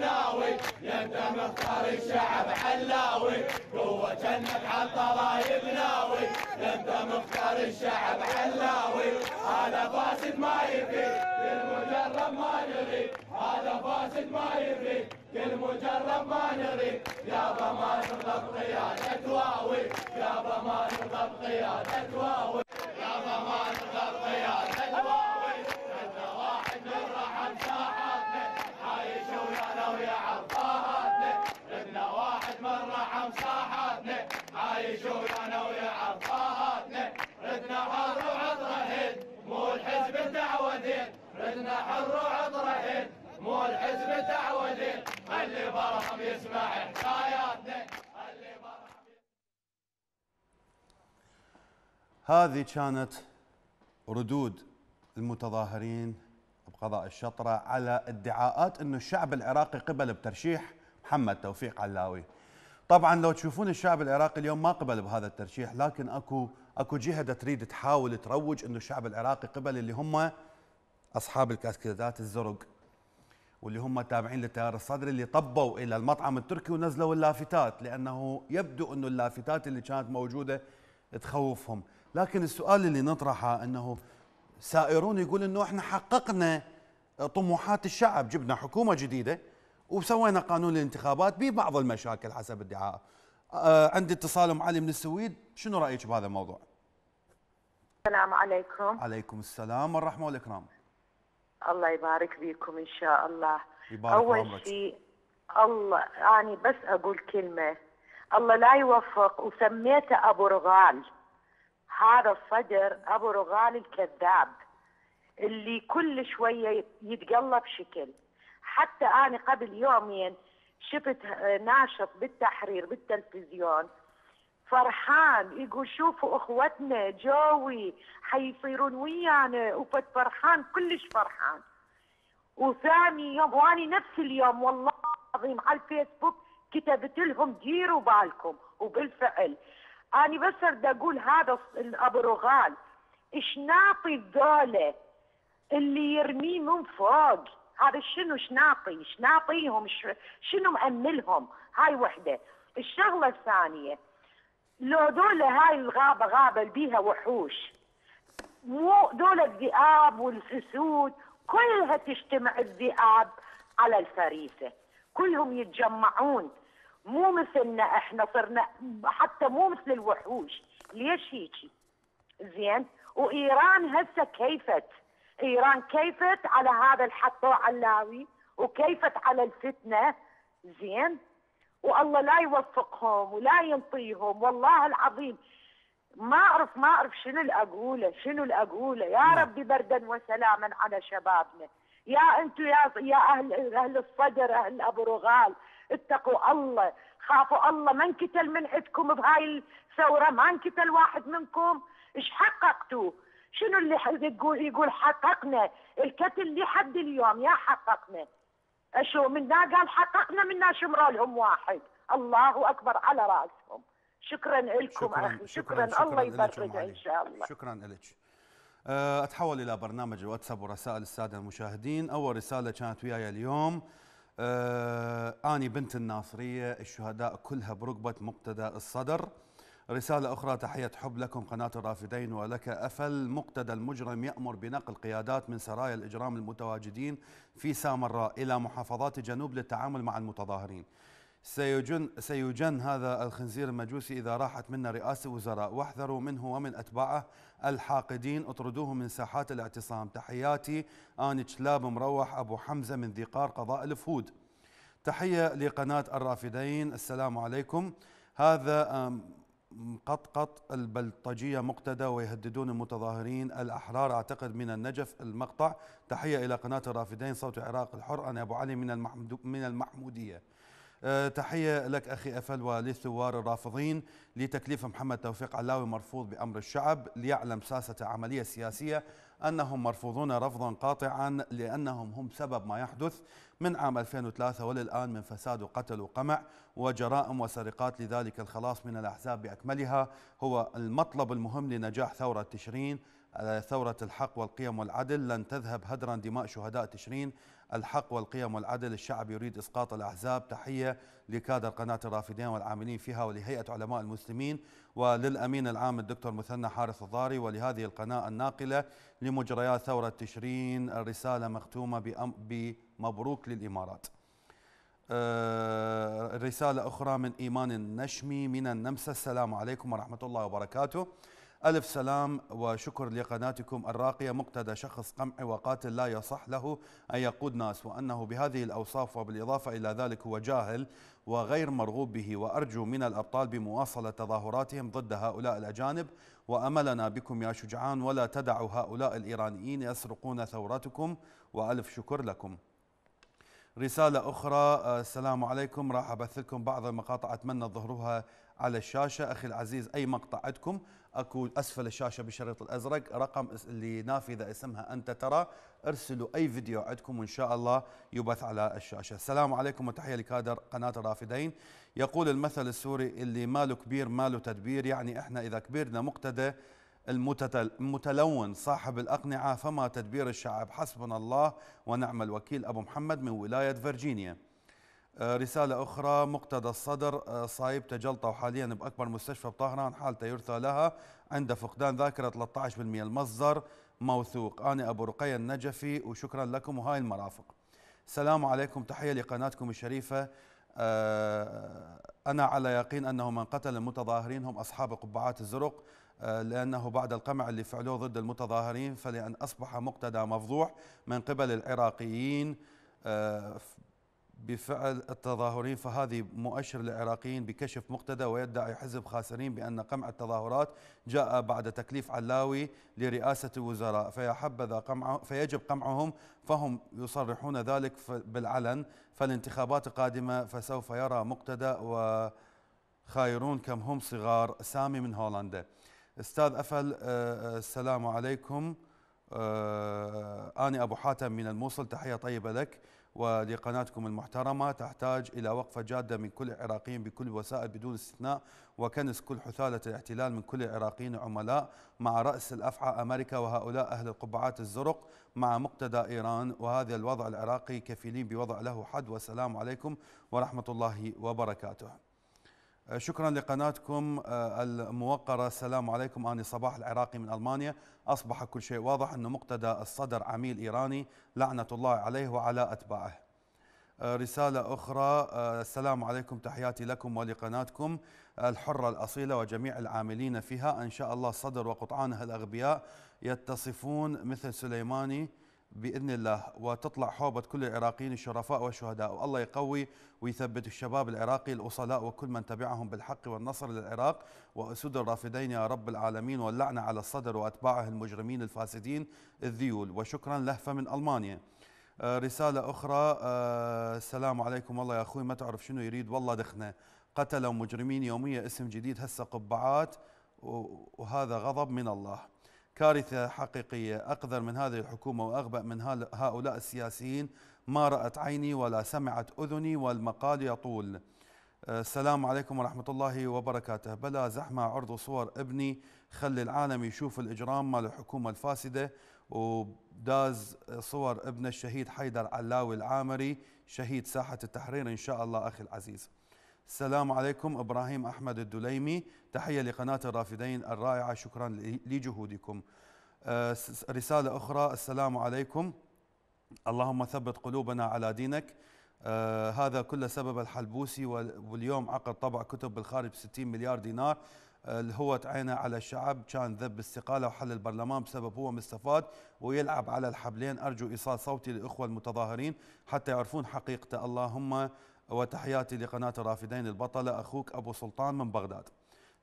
ناوي انت مختار الشعب حلاوي قوة انك حط ناوي انت مختار الشعب حلاوي. هذا فاسد ما يفيد كل مجرب ما نريد هذا فاسد ما يفيد كل مجرب ما نريد يابا ما نرضى بقيادة واوي يابا ما نرضى بقيادة واوي يابا ما نرضى بقيادة واوي انت واحد من رحم ساحاتنا عايش ويانا ويا عرفاتنا بدنا واحد من رحم ساحاتنا عايش ويانا حر وعطره هند مو الحزب تعودين. ردنا حر وعطره هند مو الحزب تعودين. اللي برهم يسمع حكاياتنا. اللي برهم هذه كانت ردود المتظاهرين بقضاء الشطرة على ادعاءات أنه الشعب العراقي قبل بترشيح محمد توفيق علاوي. طبعا لو تشوفون الشعب العراقي اليوم ما قبل بهذا الترشيح لكن أكو أكو جهة تريد تحاول تروج إنه الشعب العراقي قبل اللي هم أصحاب الكاسكيدات الزرق واللي هم تابعين للتيار الصدري اللي طبوا إلى المطعم التركي ونزلوا اللافتات لأنه يبدو إنه اللافتات اللي كانت موجودة تخوفهم، لكن السؤال اللي نطرحه إنه سائرون يقول إنه إحنا حققنا طموحات الشعب، جبنا حكومة جديدة وسوينا قانون الانتخابات ببعض المشاكل حسب ادعاء. آه عندي اتصال ام علي من السويد، شنو رأيك بهذا الموضوع؟ السلام عليكم عليكم السلام والرحمة والإكرام. الله يبارك بيكم إن شاء الله يبارك أول. شيء الله يعني بس أقول كلمة الله لا يوفق وسميته أبو رغال هذا الصدر أبو رغال الكذاب اللي كل شوية يتقلب شكل حتى أنا قبل يومين شفت ناشط بالتحرير بالتلفزيون. فرحان يقول شوفوا أخوتنا جوي حيصيرون ويانا وفد فرحان كلش فرحان. وثاني يوم وأني نفس اليوم والله العظيم على الفيسبوك كتبت لهم ديروا بالكم وبالفعل. أني بس أريد أقول هذا ابو رغال إيش ناطي الذوله اللي يرميه من فوق؟ هذا شنو شناطي إيش ناطيهم ش- شنو مأملهم هاي وحدة. الشغلة الثانية لو دول هاي الغابة غابة اللي بيها وحوش مو دول الذئاب والاسود كلها تجتمع الذئاب على الفريسة. كلهم يتجمعون. مو مثلنا إحنا صرنا حتى مو مثل الوحوش. ليش هيجي زين. وإيران هسه كيفت؟ إيران كيفت على هذا الحطو علاوي؟ وكيفت على الفتنة؟ زين. والله لا يوفقهم ولا ينطيهم والله العظيم. ما أعرف ما أعرف شنو اللي أقوله شنو اللي أقوله. يا ربي بردا وسلاما على شبابنا. يا أنتم يا يا أهل أهل الصدر أهل أبو رغال اتقوا الله خافوا الله. ما انقتل من عندكم بهاي الثورة؟ ما انقتل واحد منكم؟ إيش حققتوا؟ شنو اللي يقول يقول حققنا؟ القتل لحد اليوم يا حققنا. أشو منا؟ قال حققنا منا شمروا لهم واحد. الله أكبر على رأسهم. شكرا لكم أخي. شكرا, شكرا, الله يبارك. إن شاء الله. شكرا لك. أه، أتحول إلى برنامج الواتساب ورسائل السادة المشاهدين. أول رسالة كانت وياي اليوم. آه آني بنت الناصرية الشهداء كلها بركبة مقتدى الصدر. رسالة أخرى تحية حب لكم قناة الرافدين ولك أفل. مقتدى المجرم يأمر بنقل قيادات من سرايا الإجرام المتواجدين في سامراء إلى محافظات الجنوب للتعامل مع المتظاهرين. سيجن, سيجن هذا الخنزير المجوسي إذا راحت منا رئاسة وزراء واحذروا منه ومن أتباعه الحاقدين. اطردوه من ساحات الاعتصام. تحياتي آني شلاب مروح أبو حمزة من ذيقار قضاء الفهود. تحية لقناة الرافدين. السلام عليكم. هذا مقطقط البلطجية مقتدى ويهددون المتظاهرين الأحرار. أعتقد من النجف المقطع. تحية إلى قناة الرافدين. صوت العراق الحر. أنا أبو علي من من المحمودية. أه تحية لك أخي أفل وللثوار الرافضين. لتكليف محمد توفيق علاوي مرفوض بأمر الشعب. ليعلم ساسة عملية سياسية أنهم مرفوضون رفضا قاطعا لأنهم هم سبب ما يحدث. من عام 2003 وللآن من فساد وقتل وقمع وجرائم وسرقات لذلك الخلاص من الأحزاب بأكملها هو المطلب المهم لنجاح ثورة تشرين ثورة الحق والقيم والعدل. لن تذهب هدرا دماء شهداء تشرين. الحق والقيم والعدل الشعب يريد إسقاط الأحزاب. تحية لكادر قناة الرافدين والعاملين فيها ولهيئة علماء المسلمين وللأمين العام الدكتور مثنى حارث الضاري. ولهذه القناة الناقلة لمجريات ثورة تشرين الرسالة مختومة بمبروك للإمارات. آه، رسالة أخرى من إيمان النشمي من النمسا. السلام عليكم ورحمة الله وبركاته. ألف سلام وشكر لقناتكم الراقية. مقتدى شخص قمعي وقاتل لا يصح له أن يقود ناس وأنه بهذه الأوصاف وبالإضافة إلى ذلك هو جاهل وغير مرغوب به وأرجو من الأبطال بمواصلة تظاهراتهم ضد هؤلاء الأجانب. وأملنا بكم يا شجعان ولا تدعوا هؤلاء الإيرانيين يسرقون ثورتكم وألف شكر لكم. رسالة أخرى السلام عليكم. راح أبث لكم بعض المقاطع أتمنى ظهورها على الشاشة. أخي العزيز أي مقطع عندكم؟ أكو أسفل الشاشة بالشريط الأزرق رقم اللي نافذة اسمها أنت ترى. ارسلوا أي فيديو عندكم وإن شاء الله يبث على الشاشة. السلام عليكم وتحية لكادر قناة الرافدين. يقول المثل السوري اللي ماله كبير ماله تدبير يعني إحنا إذا كبرنا مقتدى المتلون صاحب الأقنعة فما تدبير الشعب. حسبنا الله ونعم الوكيل. أبو محمد من ولاية فرجينيا رسالة أخرى مقتدى الصدر آه، صايب تجلطة وحاليا بأكبر مستشفى بطهران حالته يرثى لها عند فقدان ذاكرة 13% المصدر موثوق. أنا أبو رقية النجفي وشكرا لكم وهاي المرافق. السلام عليكم تحية لقناتكم الشريفة. آه، أنا على يقين أنه من قتل المتظاهرين هم أصحاب قبعات الزرق لأنه بعد القمع اللي فعلوه ضد المتظاهرين فلأن أصبح مقتدى مفضوح من قبل العراقيين. بفعل التظاهرين فهذه مؤشر للعراقيين بكشف مقتدى ويدعي حزب خاسرين بأن قمع التظاهرات جاء بعد تكليف علاوي لرئاسة الوزراء. فيحبذ قمعه فيجب قمعهم فهم يصرحون ذلك بالعلن. فالانتخابات القادمة فسوف يرى مقتدى وخايرون كم هم صغار. سامي من هولندا. أستاذ أفل آه، آه، السلام عليكم. آه، أنا أبو حاتم من الموصل. تحية طيبة لك. ولقناتكم المحترمة تحتاج إلى وقفة جادة من كل العراقيين بكل الوسائل بدون استثناء وكنس كل حثالة الاحتلال من كل العراقيين عملاء مع رأس الأفعى أمريكا وهؤلاء أهل القبعات الزرق مع مقتدى إيران وهذا الوضع العراقي كفيلين بوضع له حد والسلام عليكم ورحمة الله وبركاته. شكرا لقناتكم آه، الموقرة. السلام عليكم. أنا صباح العراقي من ألمانيا. أصبح كل شيء واضح أن مقتدى الصدر عميل إيراني لعنة الله عليه وعلى أتباعه. آه، رسالة أخرى آه، السلام عليكم. تحياتي لكم ولقناتكم الحرة الأصيلة وجميع العاملين فيها. إن شاء الله الصدر وقطعانه الأغبياء يتصفون مثل سليماني بإذن الله وتطلع حوبة كل العراقيين الشرفاء والشهداء. والله يقوي ويثبت الشباب العراقي الأصلاء وكل من تبعهم بالحق والنصر للعراق. وأسود الرافدين يا رب العالمين واللعنة على الصدر وأتباعه المجرمين الفاسدين الذيول. وشكرا لهفه من ألمانيا. آه، رسالة أخرى آه، السلام عليكم والله يا أخوي ما تعرف شنو يريد؟ والله دخنة. قتلوا مجرمين يوميا اسم جديد هسه قبعات وهذا غضب من الله. كارثة حقيقية. أقذر من هذه الحكومة وأغبأ من هؤلاء السياسيين. ما رأت عيني ولا سمعت أذني والمقال يطول. آه، السلام عليكم ورحمة الله وبركاته. بلا زحمة عرض صور ابني. خلي العالم يشوف الإجرام مال الحكومة الفاسدة. وداز صور ابن الشهيد حيدر علاوي العامري شهيد ساحة التحرير إن شاء الله أخي العزيز. السلام عليكم إبراهيم أحمد الدليمي. تحية لقناة الرافدين الرائعة شكرا لجهودكم. آه، رسالة أخرى السلام عليكم. اللهم ثبت قلوبنا على دينك. آه هذا كله سبب الحلبوسي واليوم عقد طبع كتب بالخارج ب 60 مليار دينار. اللي هو تعينه على الشعب كان ذب استقالة وحل البرلمان بسبب هو مستفاد ويلعب على الحبلين. أرجو إيصال صوتي للإخوة المتظاهرين حتى يعرفون حقيقته اللهم وتحياتي لقناة الرافدين البطلة أخوك أبو سلطان من بغداد.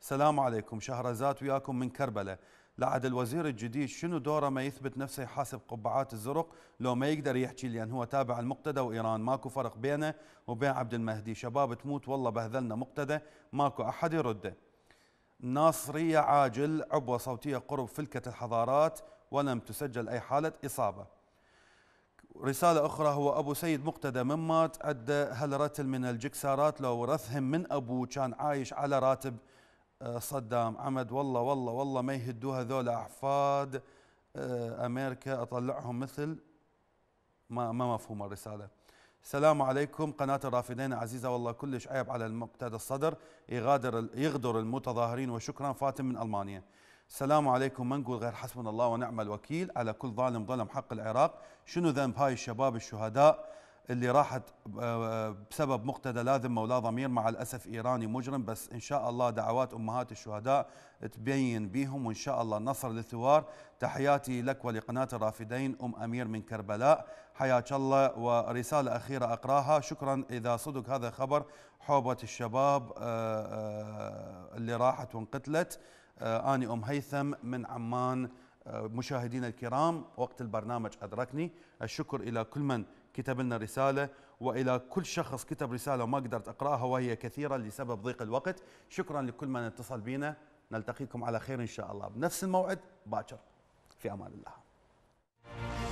السلام عليكم. شهرزاد وياكم من كربلاء. لعد الوزير الجديد شنو دوره ما يثبت نفسه يحاسب قبعات الزرق؟ لو ما يقدر يحكي لأن هو تابع المقتدى وإيران. ماكو فرق بينه وبين عبد المهدي. شباب تموت والله بهذلنا مقتدى. ماكو أحد يرده. ناصرية عاجل عبوة صوتية قرب فلكة الحضارات ولم تسجل أي حالة إصابة. رسالة أخرى هو أبو سيد مقتدى من مات أدى هل رتل من الجكسارات لو ورثهم من أبوه كان عايش على راتب آه، صدام. عمد والله والله والله ما يهدوها ذولا أحفاد آه، أمريكا أطلعهم مثل ما ما مفهوم الرسالة. السلام عليكم قناة الرافدين. عزيزة والله كلش عيب على المقتدى الصدر. يغادر يغدر المتظاهرين وشكرا فاتن من ألمانيا. السلام عليكم ما نقول غير حسبنا الله ونعم الوكيل. على كل ظالم ظلم حق العراق. شنو ذنب هاي الشباب الشهداء اللي راحت آه، بسبب مقتدى لا ذمه ولا ضمير مع الأسف إيراني مجرم. بس إن شاء الله دعوات أمهات الشهداء تبين بيهم وإن شاء الله النصر للثوار. تحياتي لك ولقناة الرافدين أم أمير من كربلاء. حياك الله ورسالة أخيرة أقراها. شكرا إذا صدق هذا خبر حوبة الشباب آه، آه، اللي راحت وانقتلت. آني أم هيثم من عمان مشاهدينا الكرام وقت البرنامج أدركني. الشكر إلى كل من كتب لنا رسالة وإلى كل شخص كتب رسالة وما قدرت أقرأها وهي كثيرة لسبب ضيق الوقت. شكرا لكل من اتصل بنا. نلتقيكم على خير إن شاء الله. بنفس الموعد باكر. في أمان الله.